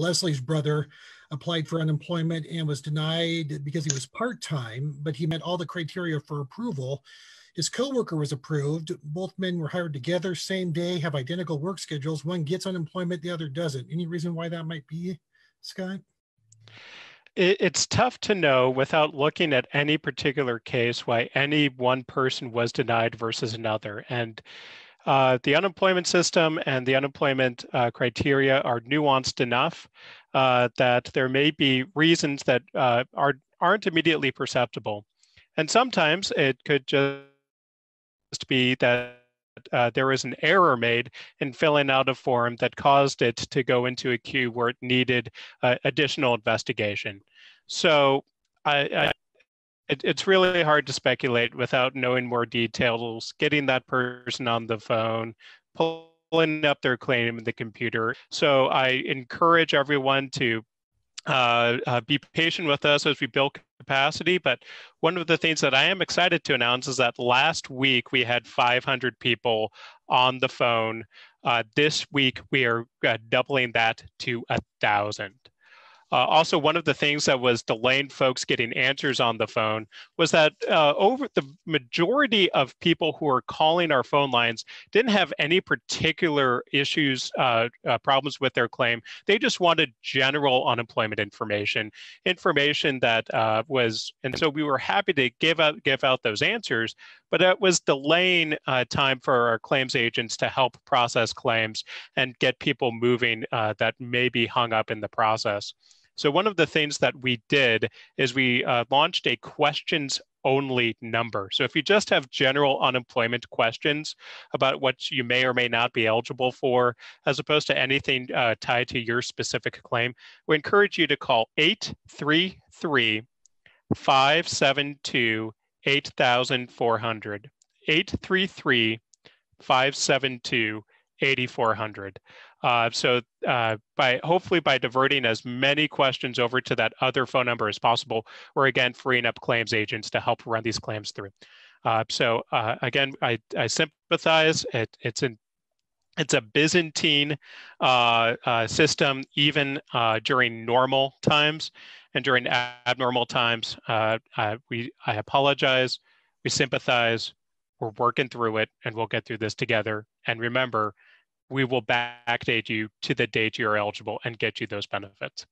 Leslie's brother applied for unemployment and was denied because he was part-time, but he met all the criteria for approval. His coworker was approved. Both men were hired together same day, have identical work schedules. One gets unemployment, the other doesn't. Any reason why that might be, Scott? It's tough to know without looking at any particular case why any one person was denied versus another. And uh, the unemployment system and the unemployment uh, criteria are nuanced enough uh, that there may be reasons that uh, are, aren't immediately perceptible. And sometimes it could just be that uh, there was an error made in filling out a form that caused it to go into a queue where it needed uh, additional investigation. So I, I, it, it's really hard to speculate without knowing more details, getting that person on the phone, pulling up their claim in the computer. So I encourage everyone to uh, uh, be patient with us as we build capacity. But one of the things that I am excited to announce is that last week we had 500 people on the phone. Uh, this week we are uh, doubling that to a thousand. Uh, also, one of the things that was delaying folks getting answers on the phone was that uh, over the majority of people who are calling our phone lines didn't have any particular issues, uh, uh problems with their claim. They just wanted general unemployment information, information that uh, was, and so we were happy to give out give out those answers, but it was delaying uh, time for our claims agents to help process claims and get people moving that may be hung up in the process. So one of the things that we did is we uh, launched a questions only number. So if you just have general unemployment questions about what you may or may not be eligible for, as opposed to anything uh, tied to your specific claim, we encourage you to call 833 572 8400. 833 572 8400. Uh, so uh, by hopefully by diverting as many questions over to that other phone number as possible, we're again freeing up claims agents to help run these claims through. Uh, so uh, again, I, I sympathize. It, it's an it's a Byzantine uh, uh, system, even during normal times, and during abnormal times, we I apologize. We sympathize. We're working through it, and we'll get through this together. And remember, we will backdate you to the date you're eligible and get you those benefits.